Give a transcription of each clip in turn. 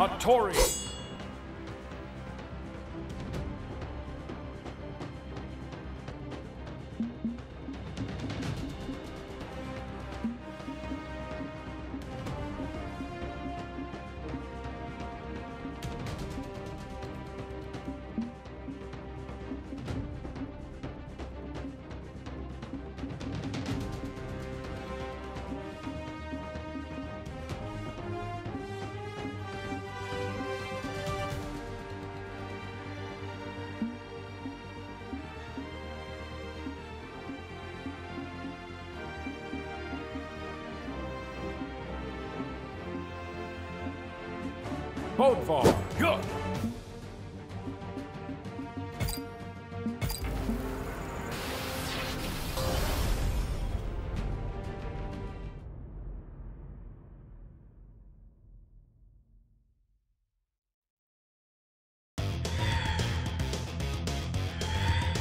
A Tory. Hattori. Bodvar. Good.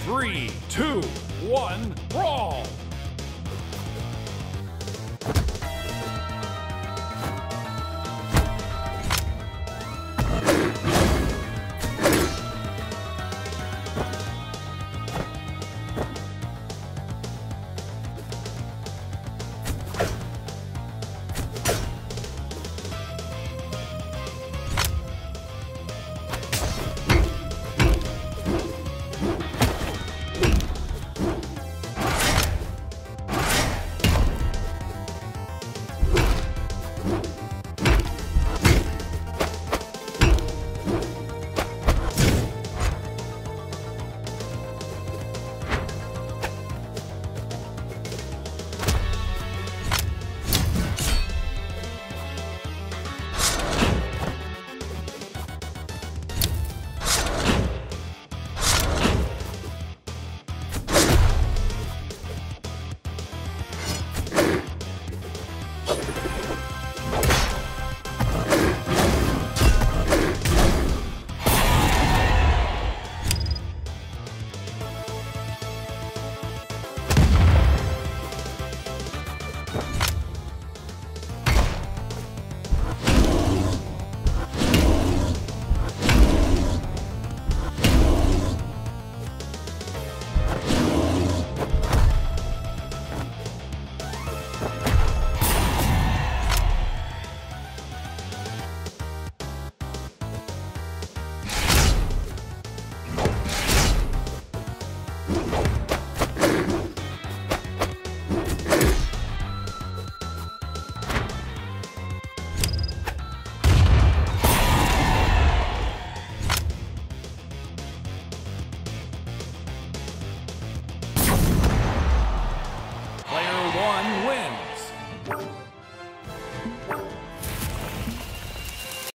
Three, two, one, brawl!